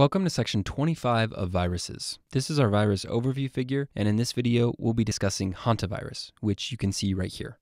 Welcome to section 25 of viruses. This is our virus overview figure, and in this video, we'll be discussing hantavirus, which you can see right here.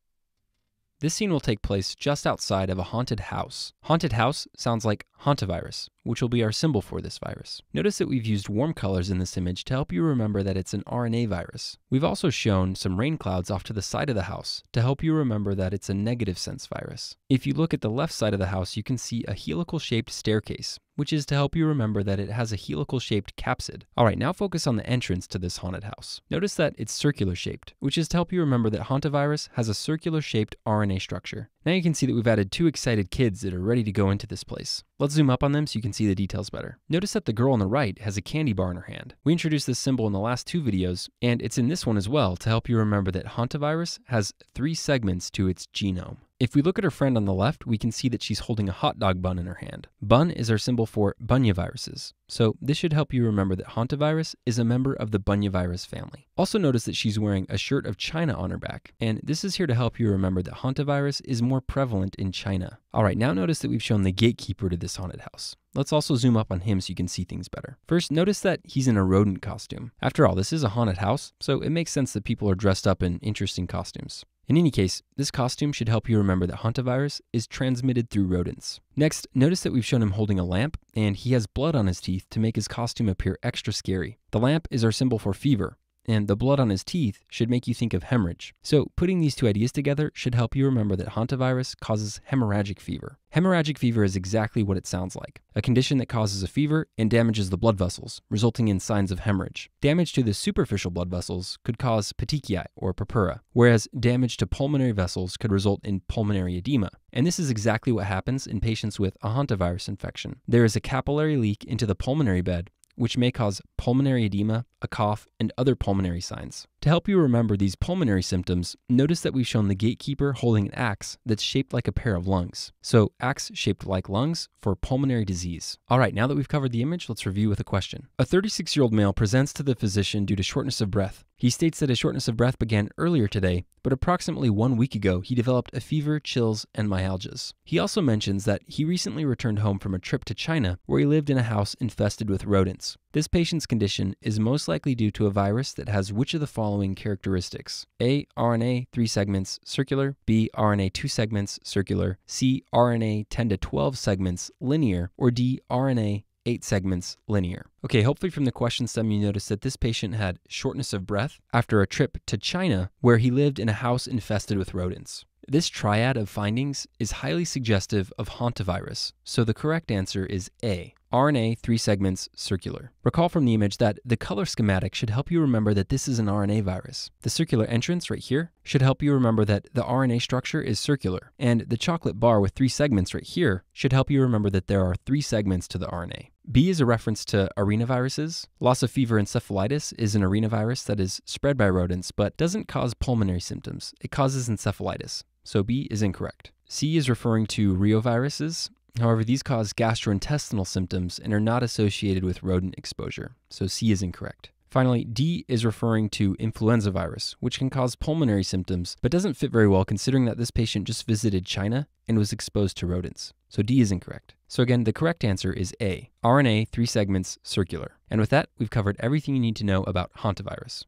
This scene will take place just outside of a haunted house. Haunted house sounds like hantavirus, which will be our symbol for this virus. Notice that we've used warm colors in this image to help you remember that it's an RNA virus. We've also shown some rain clouds off to the side of the house to help you remember that it's a negative sense virus. If you look at the left side of the house, you can see a helical shaped staircase, which is to help you remember that it has a helical shaped capsid. All right, now focus on the entrance to this haunted house. Notice that it's circular shaped, which is to help you remember that hantavirus has a circular shaped RNA structure. Now you can see that we've added two excited kids that are ready to go into this place. Let's zoom up on them so you can see the details better. Notice that the girl on the right has a candy bar in her hand. We introduced this symbol in the last two videos, and it's in this one as well to help you remember that hantavirus has three segments to its genome. If we look at her friend on the left, we can see that she's holding a hot dog bun in her hand. Bun is our symbol for bunyaviruses, so this should help you remember that hantavirus is a member of the bunyavirus family. Also notice that she's wearing a shirt of China on her back, and this is here to help you remember that hantavirus is more prevalent in China. All right, now notice that we've shown the gatekeeper to this haunted house. Let's also zoom up on him so you can see things better. First, notice that he's in a rodent costume. After all, this is a haunted house, so it makes sense that people are dressed up in interesting costumes. In any case, this costume should help you remember that hantavirus is transmitted through rodents. Next, notice that we've shown him holding a lamp, and he has blood on his teeth to make his costume appear extra scary. The lamp is our symbol for fever, and the blood on his teeth should make you think of hemorrhage. So, putting these two ideas together should help you remember that hantavirus causes hemorrhagic fever. Hemorrhagic fever is exactly what it sounds like a condition that causes a fever and damages the blood vessels, resulting in signs of hemorrhage. Damage to the superficial blood vessels could cause petechiae or purpura, whereas damage to pulmonary vessels could result in pulmonary edema. And this is exactly what happens in patients with a hantavirus infection. There is a capillary leak into the pulmonary bed which may cause pulmonary edema, a cough, and other pulmonary signs. To help you remember these pulmonary symptoms, notice that we've shown the gatekeeper holding an axe that's shaped like a pair of lungs. So, axe shaped like lungs for pulmonary disease. All right, now that we've covered the image, let's review with a question. A 36 year old male presents to the physician due to shortness of breath. He states that his shortness of breath began earlier today, but approximately one week ago he developed a fever, chills, and myalgias. He also mentions that he recently returned home from a trip to China where he lived in a house infested with rodents. This patient's condition is most likely due to a virus that has which of the following characteristics? A. RNA 3 segments circular, B. RNA 2 segments circular, C. RNA 10 to 12 segments linear, or D. RNA eight segments linear. Okay, hopefully from the question stem you notice that this patient had shortness of breath after a trip to China where he lived in a house infested with rodents. This triad of findings is highly suggestive of hantavirus, so the correct answer is A. RNA, three segments, circular. Recall from the image that the color schematic should help you remember that this is an RNA virus. The circular entrance right here should help you remember that the RNA structure is circular. And the chocolate bar with three segments right here should help you remember that there are three segments to the RNA. B is a reference to arenaviruses. Lassa fever encephalitis is an arenavirus that is spread by rodents but doesn't cause pulmonary symptoms. It causes encephalitis. So B is incorrect. C is referring to reoviruses. However, these cause gastrointestinal symptoms and are not associated with rodent exposure, so C is incorrect. Finally, D is referring to influenza virus, which can cause pulmonary symptoms, but doesn't fit very well considering that this patient just visited China and was exposed to rodents. So D is incorrect. So again, the correct answer is A, RNA, three segments, circular. And with that, we've covered everything you need to know about hantavirus.